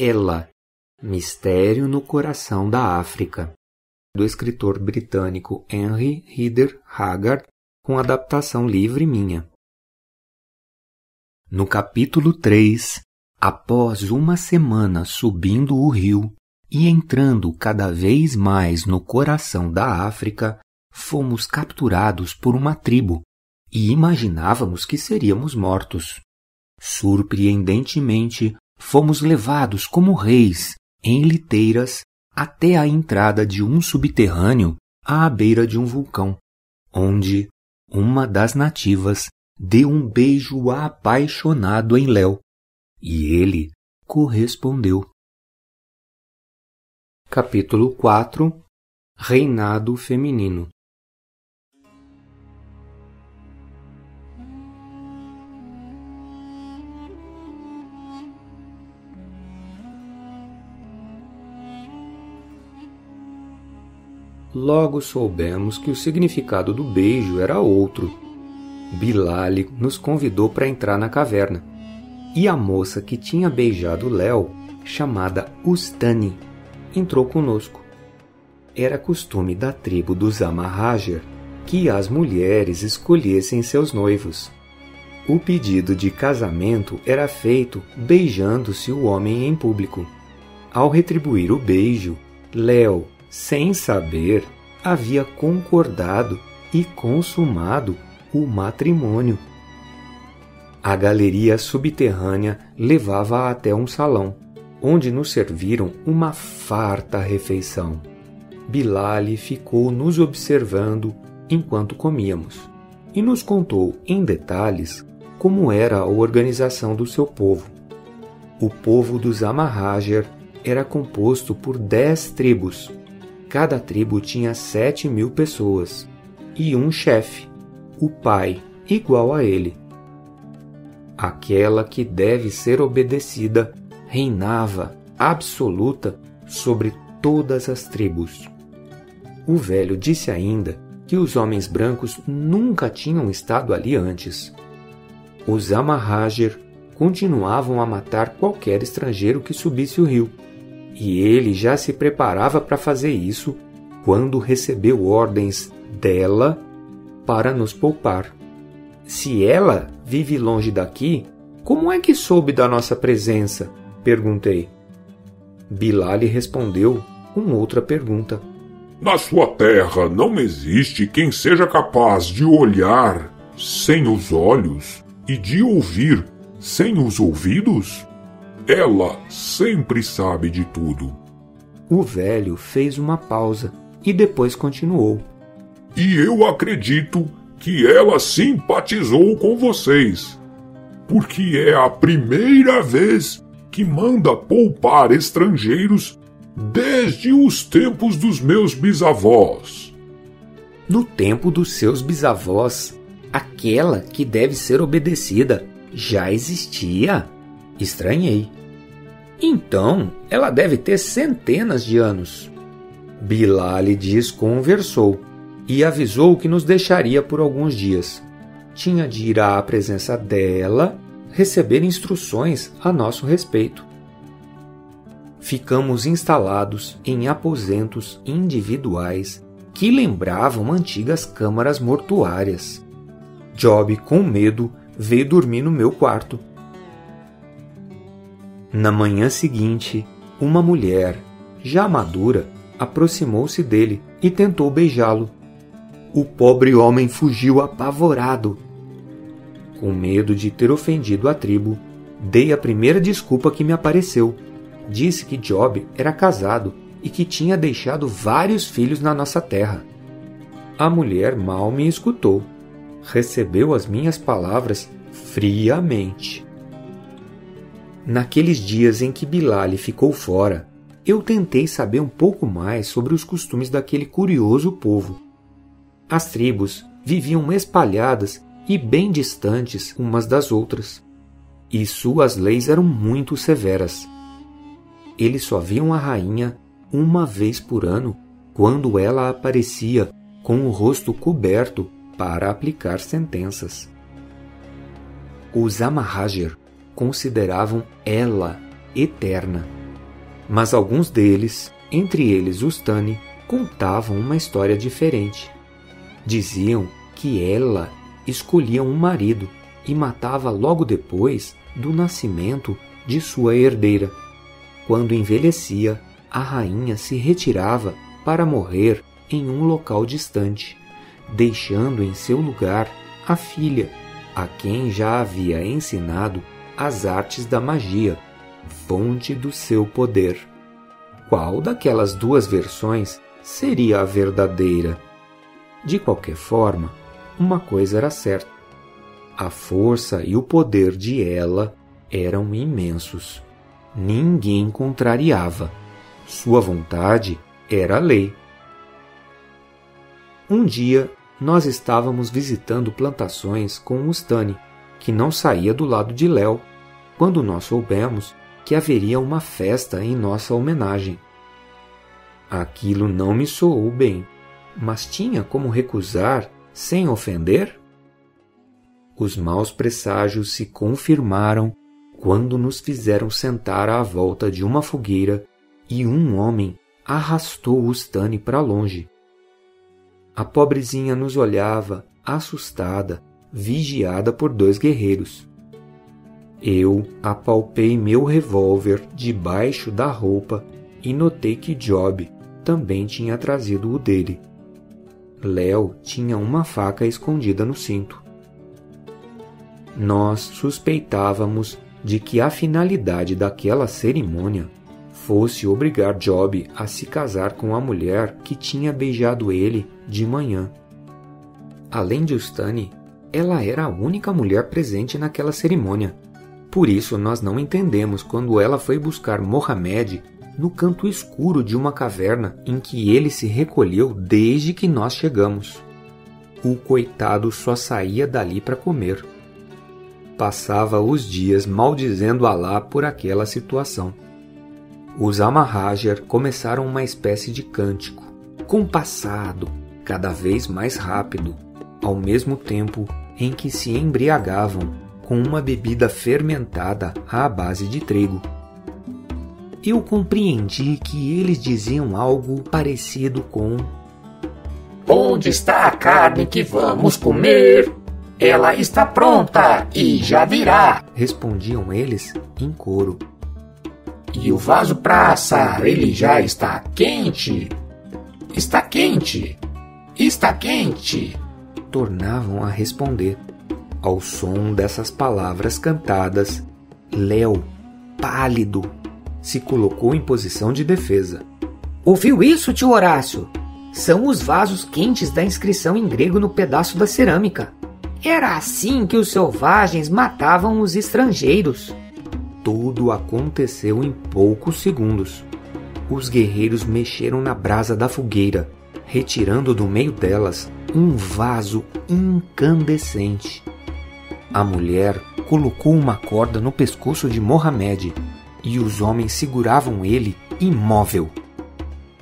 Ela, Mistério no Coração da África, do escritor britânico Henry Rider Haggard, com adaptação livre minha. No capítulo 3, após uma semana subindo o rio e entrando cada vez mais no coração da África, fomos capturados por uma tribo e imaginávamos que seríamos mortos. Surpreendentemente, fomos levados como reis em liteiras até a entrada de um subterrâneo à beira de um vulcão, onde uma das nativas deu um beijo apaixonado em Léo, e ele correspondeu. Capítulo 4 Reinado Feminino Logo soubemos que o significado do beijo era outro. Bilal nos convidou para entrar na caverna. E a moça que tinha beijado Léo, chamada Ustani, entrou conosco. Era costume da tribo dos Amahajer que as mulheres escolhessem seus noivos. O pedido de casamento era feito beijando-se o homem em público. Ao retribuir o beijo, Léo sem saber, havia concordado e consumado o matrimônio. A galeria subterrânea levava até um salão, onde nos serviram uma farta refeição. Bilal ficou nos observando enquanto comíamos e nos contou em detalhes como era a organização do seu povo. O povo dos Amahajer era composto por dez tribos Cada tribo tinha sete mil pessoas e um chefe, o pai, igual a ele. Aquela que deve ser obedecida reinava absoluta sobre todas as tribos. O velho disse ainda que os homens brancos nunca tinham estado ali antes. Os Amahajer continuavam a matar qualquer estrangeiro que subisse o rio e ele já se preparava para fazer isso quando recebeu ordens dela para nos poupar. Se ela vive longe daqui, como é que soube da nossa presença? perguntei. Bilal respondeu com outra pergunta. Na sua terra não existe quem seja capaz de olhar sem os olhos e de ouvir sem os ouvidos? Ela sempre sabe de tudo. O velho fez uma pausa e depois continuou. E eu acredito que ela simpatizou com vocês, porque é a primeira vez que manda poupar estrangeiros desde os tempos dos meus bisavós. No tempo dos seus bisavós, aquela que deve ser obedecida já existia. Estranhei. Então, ela deve ter centenas de anos. Bilal desconversou e avisou que nos deixaria por alguns dias. Tinha de ir à presença dela receber instruções a nosso respeito. Ficamos instalados em aposentos individuais que lembravam antigas câmaras mortuárias. Job, com medo, veio dormir no meu quarto na manhã seguinte, uma mulher, já madura, aproximou-se dele e tentou beijá-lo. O pobre homem fugiu apavorado. Com medo de ter ofendido a tribo, dei a primeira desculpa que me apareceu. Disse que Job era casado e que tinha deixado vários filhos na nossa terra. A mulher mal me escutou. Recebeu as minhas palavras friamente. Naqueles dias em que Bilal ficou fora, eu tentei saber um pouco mais sobre os costumes daquele curioso povo. As tribos viviam espalhadas e bem distantes umas das outras, e suas leis eram muito severas. Eles só viam a rainha uma vez por ano, quando ela aparecia com o rosto coberto para aplicar sentenças. Os Amahajer consideravam ela eterna Mas alguns deles, entre eles Ustani, contavam uma história diferente. Diziam que ela escolhia um marido e matava logo depois do nascimento de sua herdeira. Quando envelhecia, a rainha se retirava para morrer em um local distante, deixando em seu lugar a filha, a quem já havia ensinado as artes da magia, fonte do seu poder. Qual daquelas duas versões seria a verdadeira? De qualquer forma, uma coisa era certa: a força e o poder de ela eram imensos. Ninguém contrariava. Sua vontade era lei. Um dia, nós estávamos visitando plantações com um Stani, que não saía do lado de Léo, quando nós soubemos que haveria uma festa em nossa homenagem. Aquilo não me soou bem, mas tinha como recusar sem ofender? Os maus presságios se confirmaram quando nos fizeram sentar à volta de uma fogueira e um homem arrastou o Stani para longe. A pobrezinha nos olhava, assustada, vigiada por dois guerreiros. Eu apalpei meu revólver debaixo da roupa e notei que Job também tinha trazido o dele. Léo tinha uma faca escondida no cinto. Nós suspeitávamos de que a finalidade daquela cerimônia fosse obrigar Job a se casar com a mulher que tinha beijado ele de manhã. Além de Ustani, ela era a única mulher presente naquela cerimônia. Por isso nós não entendemos quando ela foi buscar Mohamed no canto escuro de uma caverna em que ele se recolheu desde que nós chegamos. O coitado só saía dali para comer passava os dias maldizendo Alá por aquela situação. Os Amahajar começaram uma espécie de cântico, compassado, cada vez mais rápido, ao mesmo tempo em que se embriagavam com uma bebida fermentada à base de trigo. Eu compreendi que eles diziam algo parecido com: Onde está a carne que vamos comer? Ela está pronta e já virá, respondiam eles em coro. E o vaso assar, ele já está quente? Está quente! Está quente! Tornavam a responder. Ao som dessas palavras cantadas, Léo, pálido, se colocou em posição de defesa. Ouviu isso, tio Horácio? São os vasos quentes da inscrição em grego no pedaço da cerâmica. Era assim que os selvagens matavam os estrangeiros. Tudo aconteceu em poucos segundos. Os guerreiros mexeram na brasa da fogueira, retirando do meio delas um vaso incandescente. A mulher colocou uma corda no pescoço de Mohamed e os homens seguravam ele imóvel.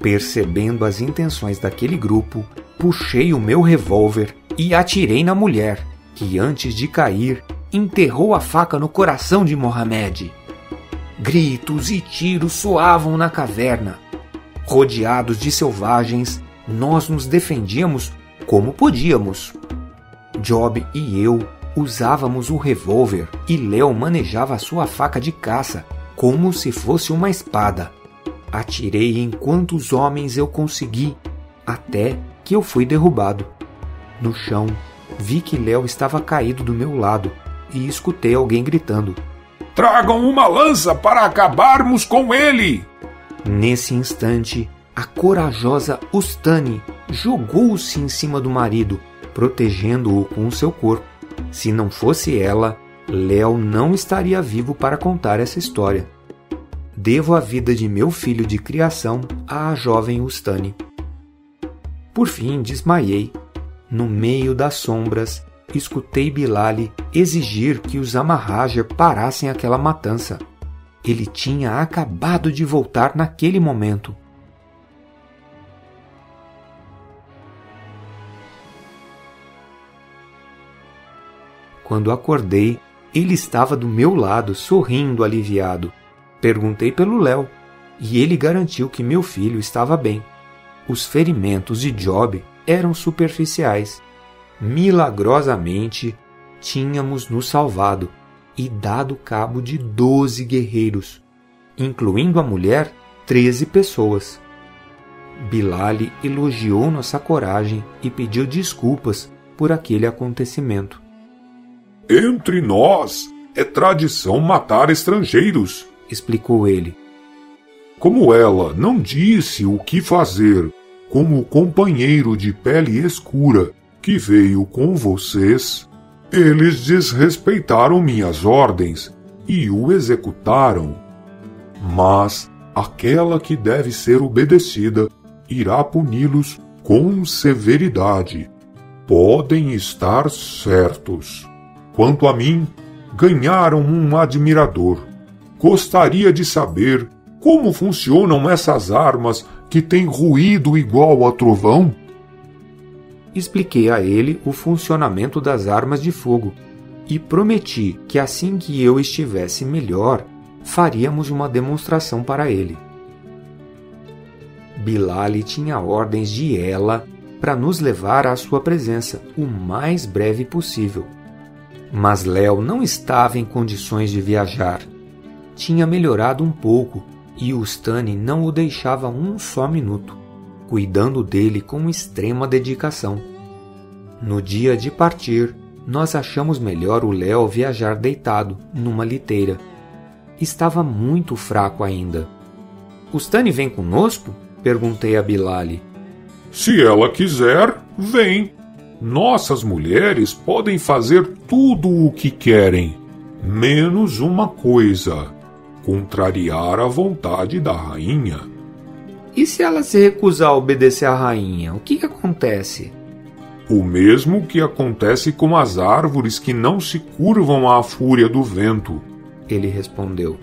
Percebendo as intenções daquele grupo, puxei o meu revólver e atirei na mulher, que antes de cair enterrou a faca no coração de Mohamed. Gritos e tiros soavam na caverna. Rodeados de selvagens, nós nos defendíamos como podíamos. Job e eu usávamos o revólver e Léo manejava sua faca de caça como se fosse uma espada. Atirei em quantos homens eu consegui, até que eu fui derrubado. No chão, vi que Léo estava caído do meu lado e escutei alguém gritando: Tragam uma lança para acabarmos com ele! Nesse instante, a corajosa Ustani jogou-se em cima do marido, protegendo-o com seu corpo. Se não fosse ela, Léo não estaria vivo para contar essa história. Devo a vida de meu filho de criação à jovem Ustani. Por fim, desmaiei no meio das sombras, escutei Bilali exigir que os Amahajar parassem aquela matança. Ele tinha acabado de voltar naquele momento. Quando acordei, ele estava do meu lado, sorrindo aliviado. Perguntei pelo Léo. e ele garantiu que meu filho estava bem. Os ferimentos de Job eram superficiais. Milagrosamente, tínhamos nos salvado e dado cabo de doze guerreiros, incluindo a mulher, treze pessoas. Bilali elogiou nossa coragem e pediu desculpas por aquele acontecimento. Entre nós é tradição matar estrangeiros, explicou ele. Como ela não disse o que fazer, como o companheiro de pele escura que veio com vocês, eles desrespeitaram minhas ordens e o executaram. Mas aquela que deve ser obedecida irá puni-los com severidade. Podem estar certos. Quanto a mim, ganharam um admirador. Gostaria de saber como funcionam essas armas que têm ruído igual a trovão? Expliquei a ele o funcionamento das armas de fogo e prometi que assim que eu estivesse melhor, faríamos uma demonstração para ele. Bilali tinha ordens de ela para nos levar à sua presença o mais breve possível. Mas Léo não estava em condições de viajar. Tinha melhorado um pouco e o Stani não o deixava um só minuto, cuidando dele com extrema dedicação. No dia de partir, nós achamos melhor o Léo viajar deitado, numa liteira. Estava muito fraco ainda. O Stani vem conosco? Perguntei a Bilali. Se ela quiser, vem. Nossas mulheres podem fazer tudo o que querem, menos uma coisa: contrariar a vontade da rainha. E se ela se recusar a obedecer à rainha, o que, que acontece? O mesmo que acontece com as árvores que não se curvam à fúria do vento. Ele respondeu.